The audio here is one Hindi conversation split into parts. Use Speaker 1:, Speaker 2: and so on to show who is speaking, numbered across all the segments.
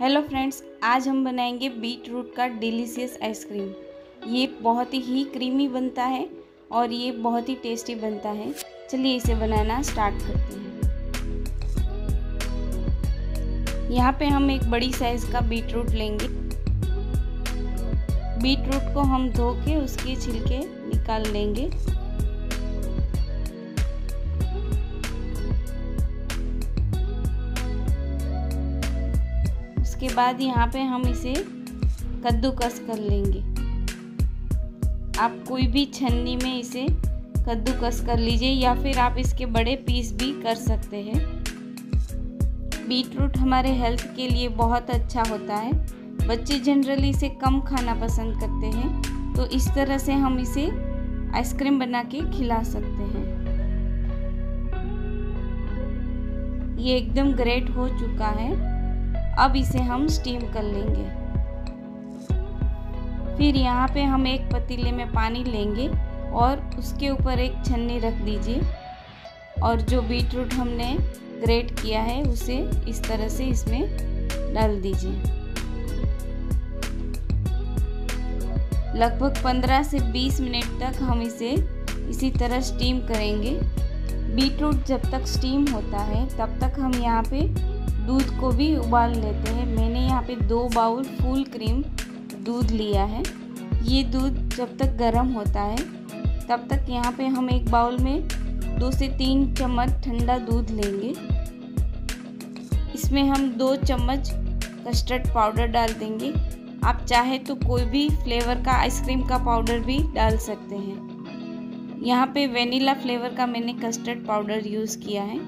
Speaker 1: हेलो फ्रेंड्स, आज हम बनाएँगे बीट रूट का डिलीशियस आइसक्रीम। ये बहुत ही क्रीमी बनता है और ये बहुत ही टेस्टी बनता है। चलिए इसे बनाना स्टार्ट करते हैं। यहाँ पे हम एक बड़ी साइज़ का बीट रूट लेंगे। बीट रूट को हम धो के उसके छिलके निकाल लेंगे। उसके बाद यहाँ पे हम इसे कद्दूकस कर लेंगे। आप कोई भी छन्नी में इसे कद्दूकस कर लीजिए या फिर आप इसके बड़े पीस भी कर सकते हैं। बीट रूट हमारे हेल्थ के लिए बहुत अच्छा होता है। बच्चे जनरली इसे कम खाना पसंद करते हैं तो इस तरह से हम इसे आइसक्रीम बना के खिला सकते हैं। ये एकदम ग्रेट हो चुका है। अब इसे हम स्टीम कर लेंगे। फिर यहाँ पे हम एक पतीले में पानी लेंगे और उसके ऊपर एक छन्नी रख दीजिए। और जो बीट रूट हमने ग्रेट किया है, उसे इस तरह से इसमें डाल दीजिए। लगभग 15 से 20 मिनट तक हम इसे इसी तरह स्टीम करेंगे। बीट रूट जब तक स्टीम होता है, तब तक हम यहाँ पे दूध को भी उबाल लेते हैं। मैंने यहाँ पे दो बाउल फुल क्रीम दूध लिया है। ये दूध जब तक गर्म होता है, तब तक यहाँ पे हम एक बाउल में दो से तीन चम्मच ठंडा दूध लेंगे। इसमें हम दो चम्मच कस्टर्ड पाउडर डाल देंगे। आप चाहे तो कोई भी फ्लेवर का आइसक्रीम का पाउडर भी डाल सकते हैं। यहाँ पे वेनिला फ्लेवर का मैंने कस्टर्ड पाउडर यूज़ किया है।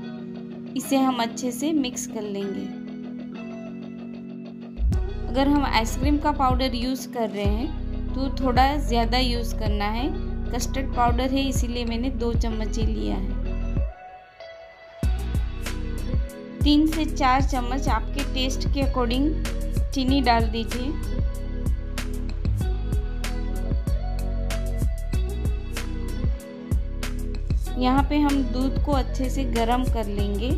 Speaker 1: इसे हम अच्छे से मिक्स कर लेंगे। अगर हम आइसक्रीम का पाउडर यूज़ कर रहे हैं तो थोड़ा ज़्यादा यूज़ करना है। कस्टर्ड पाउडर है, इसीलिए मैंने दो चम्मच ही लिया है। तीन से चार चम्मच आपके टेस्ट के अकॉर्डिंग चीनी डाल दीजिए। यहाँ पे हम दूध को अच्छे से गरम कर लेंगे।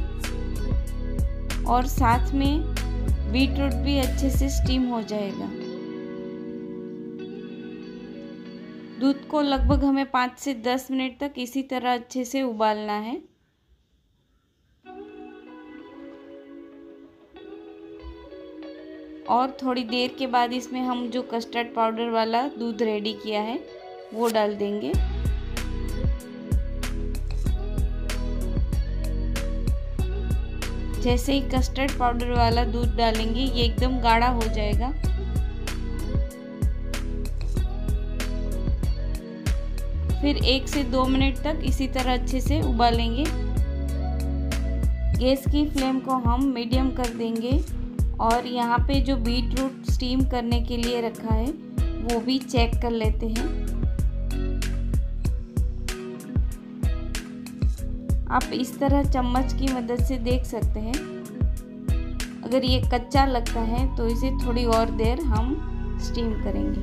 Speaker 1: और साथ में बीट रूट भी अच्छे से स्टीम हो जाएगा। दूध को लगभग हमें पाँच से दस मिनट तक इसी तरह अच्छे से उबालना है। और थोड़ी देर के बाद इसमें हम जो कस्टर्ड पाउडर वाला दूध रेडी किया है, वो डाल देंगे। जैसे ही कस्टर्ड पाउडर वाला दूध डालेंगे, ये एकदम गाढ़ा हो जाएगा। फिर एक से दो मिनट तक इसी तरह अच्छे से उबालेंगे। गैस की फ्लेम को हम मीडियम कर देंगे और यहाँ पे जो बीट रूट स्टीम करने के लिए रखा है, वो भी चेक कर लेते हैं। आप इस तरह चम्मच की मदद से देख सकते हैं। अगर ये कच्चा लगता है तो इसे थोड़ी और देर हम स्टीम करेंगे।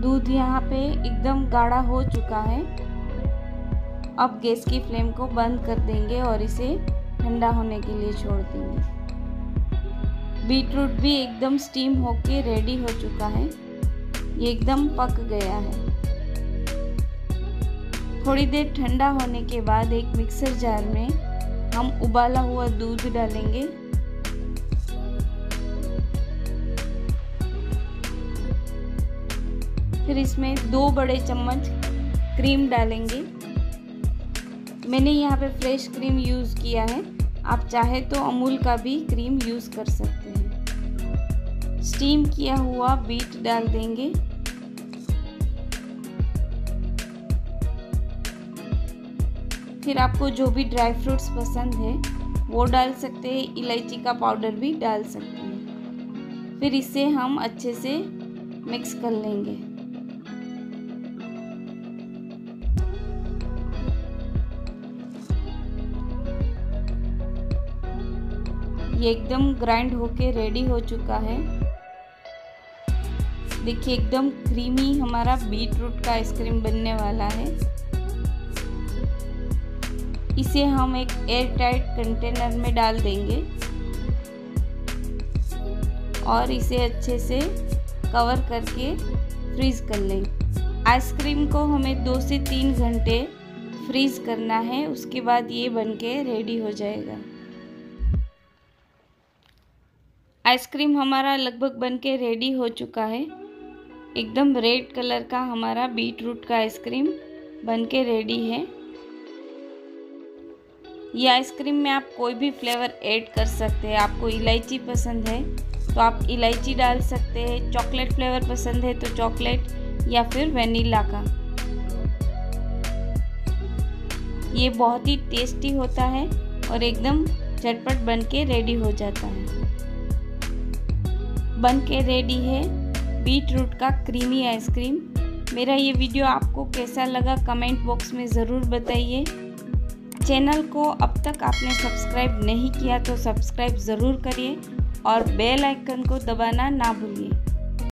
Speaker 1: दूध यहाँ पे एकदम गाढ़ा हो चुका है। अब गैस की फ्लेम को बंद कर देंगे और इसे ठंडा होने के लिए छोड़ देंगे। बीट रूट भी एकदम स्टीम होके रेडी हो चुका है। ये एकदम पक गया है। थोड़ी देर ठंडा होने के बाद एक मिक्सर जार में हम उबाला हुआ दूध डालेंगे। फिर इसमें दो बड़े चम्मच क्रीम डालेंगे। मैंने यहाँ पे फ्रेश क्रीम यूज़ किया है। आप चाहे तो अमूल का भी क्रीम यूज़ कर सकते हैं। स्टीम किया हुआ बीट डाल देंगे। फिर आपको जो भी ड्राई फ्रूट्स पसंद है, वो डाल सकते हैं। इलायची का पाउडर भी डाल सकते हैं। फिर इसे हम अच्छे से मिक्स कर लेंगे। ये एकदम ग्राइंड होके रेडी हो चुका है। देखिए, एकदम क्रीमी हमारा बीट रूट का आइसक्रीम बनने वाला है। इसे हम एक एयर टाइट कंटेनर में डाल देंगे। और इसे अच्छे से कवर करके फ्रीज़ कर लें। आइसक्रीम को हमें दो से तीन घंटे फ्रीज़ करना है, उसके बाद ये बनके रेडी हो जाएगा। आइसक्रीम हमारा लगभग बनके रेडी हो चुका है। एकदम रेड कलर का हमारा बीट रूट का आइसक्रीम बनके रेडी है। ये आइसक्रीम में आप कोई भी फ्लेवर ऐड कर सकते हैं। आपको इलायची पसंद है तो आप इलायची डाल सकते हैं। चॉकलेट फ्लेवर पसंद है तो चॉकलेट या फिर वेनिला का। ये बहुत ही टेस्टी होता है और एकदम झटपट बन के रेडी हो जाता है। बन के रेडी है बीट रूट का क्रीमी आइसक्रीम। मेरा ये वीडियो आपको कैसा लगा कमेंट बॉक्स में ज़रूर बताइए। चैनल को अब तक आपने सब्सक्राइब नहीं किया तो सब्सक्राइब ज़रूर करिए और बेल आइकन को दबाना ना भूलिए।